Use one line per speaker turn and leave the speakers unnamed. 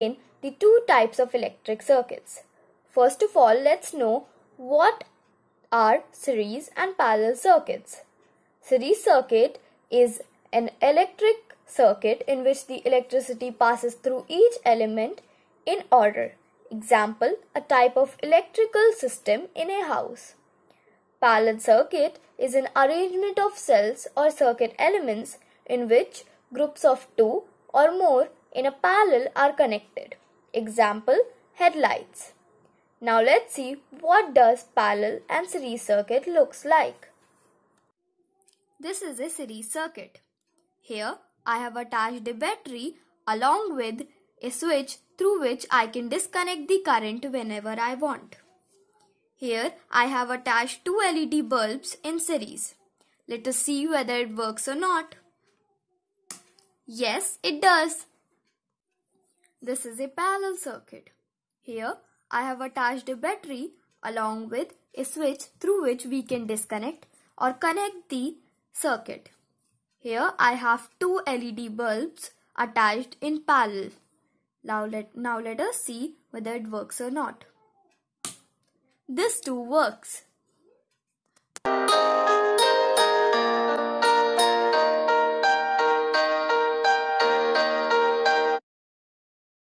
the two types of electric circuits. First of all, let's know what are series and parallel circuits. Series circuit is an electric circuit in which the electricity passes through each element in order. Example, a type of electrical system in a house. Parallel circuit is an arrangement of cells or circuit elements in which groups of two or more in a parallel are connected. Example, headlights. Now let's see what does parallel and series circuit looks like. This is a series circuit. Here I have attached a battery along with a switch through which I can disconnect the current whenever I want. Here I have attached two LED bulbs in series. Let us see whether it works or not. Yes, it does. This is a parallel circuit. Here I have attached a battery along with a switch through which we can disconnect or connect the circuit. Here I have two LED bulbs attached in parallel. Now let, now let us see whether it works or not. This too works.